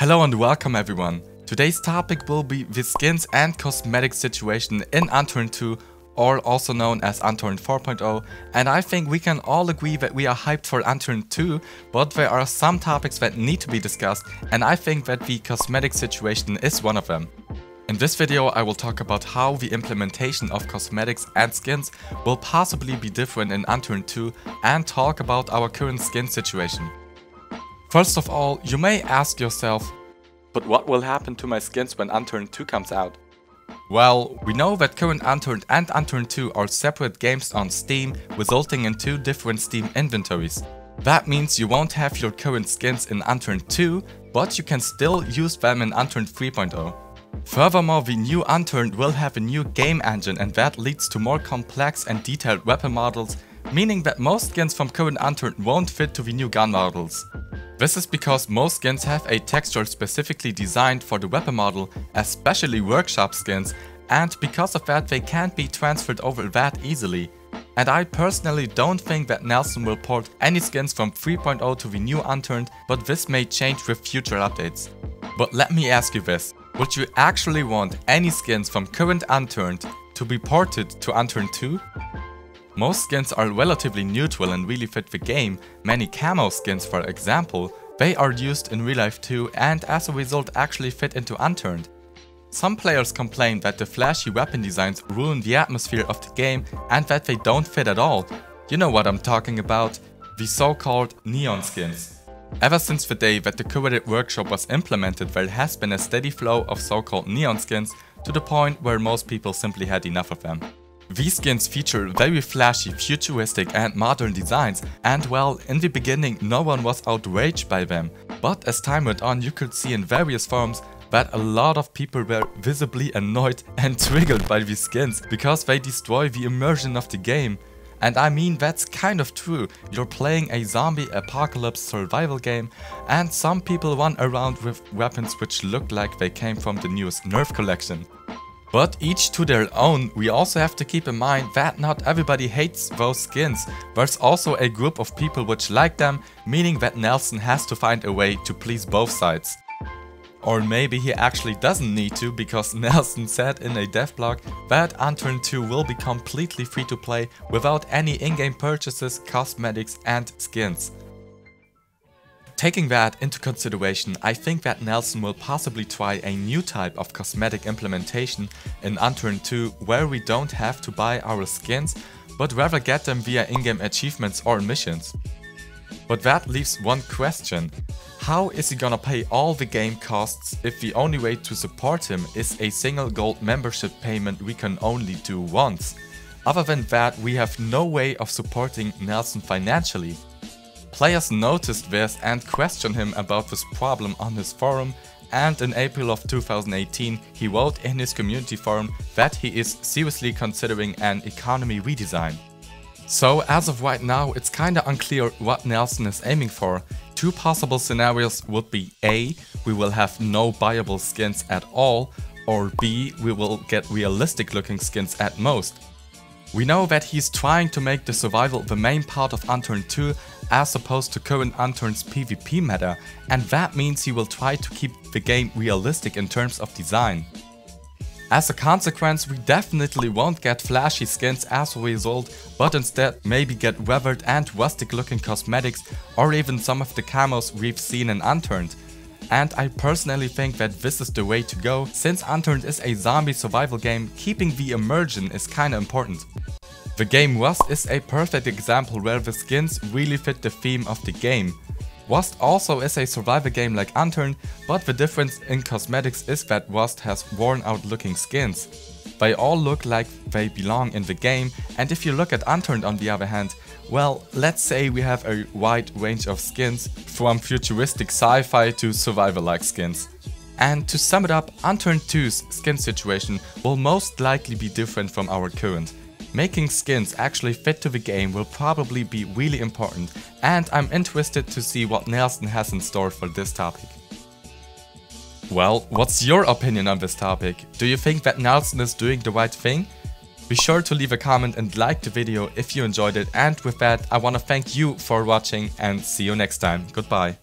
Hello and welcome everyone. Today's topic will be the skins and cosmetic situation in Unturned 2 or also known as Unturned 4.0 and I think we can all agree that we are hyped for Unturned 2 but there are some topics that need to be discussed and I think that the cosmetic situation is one of them. In this video I will talk about how the implementation of cosmetics and skins will possibly be different in Unturned 2 and talk about our current skin situation. First of all, you may ask yourself, but what will happen to my skins when Unturned 2 comes out? Well, we know that current Unturned and Unturned 2 are separate games on Steam, resulting in two different Steam inventories. That means you won't have your current skins in Unturned 2, but you can still use them in Unturned 3.0. Furthermore, the new Unturned will have a new game engine and that leads to more complex and detailed weapon models, meaning that most skins from current Unturned won't fit to the new gun models. This is because most skins have a texture specifically designed for the weapon model, especially workshop skins, and because of that they can't be transferred over that easily. And I personally don't think that Nelson will port any skins from 3.0 to the new Unturned, but this may change with future updates. But let me ask you this, would you actually want any skins from current Unturned to be ported to Unturned 2? Most skins are relatively neutral and really fit the game, many camo skins for example, they are used in real life too and as a result actually fit into Unturned. Some players complain that the flashy weapon designs ruin the atmosphere of the game and that they don't fit at all. You know what I'm talking about, the so-called neon skins. Ever since the day that the curated workshop was implemented there has been a steady flow of so-called neon skins to the point where most people simply had enough of them. These skins feature very flashy, futuristic and modern designs and well, in the beginning no one was outraged by them, but as time went on you could see in various forums that a lot of people were visibly annoyed and triggered by these skins because they destroy the immersion of the game. And I mean that's kind of true, you're playing a zombie apocalypse survival game and some people run around with weapons which look like they came from the newest Nerf collection. But each to their own, we also have to keep in mind that not everybody hates those skins. There's also a group of people which like them, meaning that Nelson has to find a way to please both sides. Or maybe he actually doesn't need to because Nelson said in a dev blog that Unturned 2 will be completely free to play without any in-game purchases, cosmetics and skins. Taking that into consideration, I think that Nelson will possibly try a new type of cosmetic implementation in Unturned 2 where we don't have to buy our skins, but rather get them via in-game achievements or missions. But that leaves one question. How is he gonna pay all the game costs if the only way to support him is a single gold membership payment we can only do once? Other than that, we have no way of supporting Nelson financially. Players noticed this and questioned him about this problem on his forum and in April of 2018 he wrote in his community forum that he is seriously considering an economy redesign. So as of right now it's kinda unclear what Nelson is aiming for. Two possible scenarios would be A. We will have no buyable skins at all or B. We will get realistic looking skins at most. We know that he's trying to make the survival the main part of Unturned 2 as opposed to current Unturned's PvP meta and that means he will try to keep the game realistic in terms of design. As a consequence, we definitely won't get flashy skins as a result, but instead maybe get weathered and rustic looking cosmetics or even some of the camos we've seen in Unturned. And I personally think that this is the way to go, since Unturned is a zombie survival game, keeping the immersion is kinda important. The game Rust is a perfect example where the skins really fit the theme of the game. Rust also is a survival game like Unturned, but the difference in cosmetics is that Rust has worn out looking skins. They all look like they belong in the game and if you look at Unturned on the other hand, well, let's say we have a wide range of skins, from futuristic sci-fi to survival-like skins. And to sum it up, Unturned 2's skin situation will most likely be different from our current. Making skins actually fit to the game will probably be really important and I'm interested to see what Nelson has in store for this topic. Well, what's your opinion on this topic? Do you think that Nelson is doing the right thing? Be sure to leave a comment and like the video if you enjoyed it and with that I wanna thank you for watching and see you next time. Goodbye.